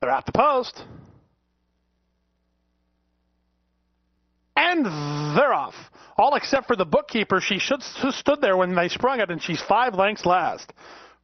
They're at the post. And they're off. All except for the bookkeeper. She should, stood there when they sprung it, and she's five lengths last.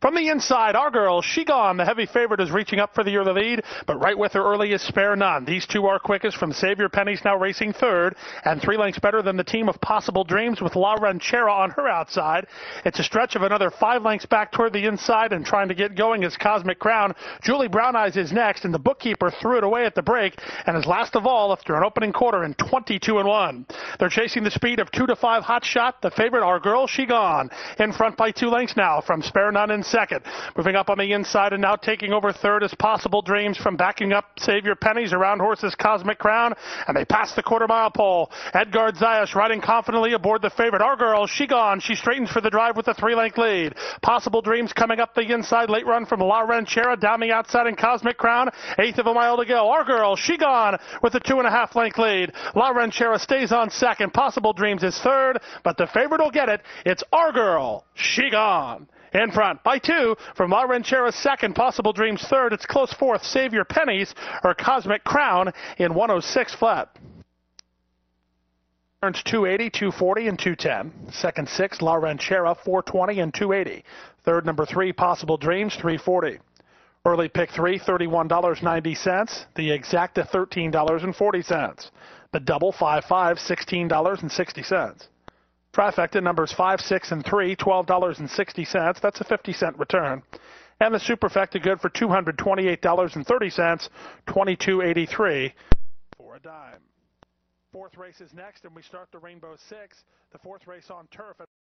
From the inside, our girl, She Gone, the heavy favorite, is reaching up for the early lead, but right with her early is Spare None. These two are quickest from Save Your Pennies now racing third, and three lengths better than the team of Possible Dreams with La Ranchera on her outside. It's a stretch of another five lengths back toward the inside and trying to get going is Cosmic Crown. Julie Brown Eyes is next, and the bookkeeper threw it away at the break and is last of all after an opening quarter in 22 and 1. They're chasing the speed of 2 to 5 Hot Shot. The favorite, our girl, She Gone, in front by two lengths now from Spare None in second. Moving up on the inside and now taking over third is Possible Dreams from backing up Save Your Pennies around horses Cosmic Crown, and they pass the quarter mile pole. Edgard Zayas riding confidently aboard the favorite. Our girl, she gone. She straightens for the drive with a three length lead. Possible Dreams coming up the inside. Late run from La Ranchera down the outside in Cosmic Crown. Eighth of a mile to go. Our girl, she gone with a two and a half length lead. La Ranchera stays on second. Possible Dreams is third, but the favorite will get it. It's our girl, she gone in front by two from La Ranchera second, Possible Dreams third. It's close fourth, Save Your Pennies or Cosmic Crown in 106 flat. Turns 280, 240, and 210. Second six, La Ranchera 420 and 280. Third number three, Possible Dreams 340. Early pick three, $31.90. The exacta, $13.40. The double, five five, $16.60. Trifecta numbers 5, 6, and 3, $12.60. That's a 50 cent return. And the superfecta good for $228.30, $22.83 for a dime. Fourth race is next, and we start the Rainbow Six. The fourth race on turf.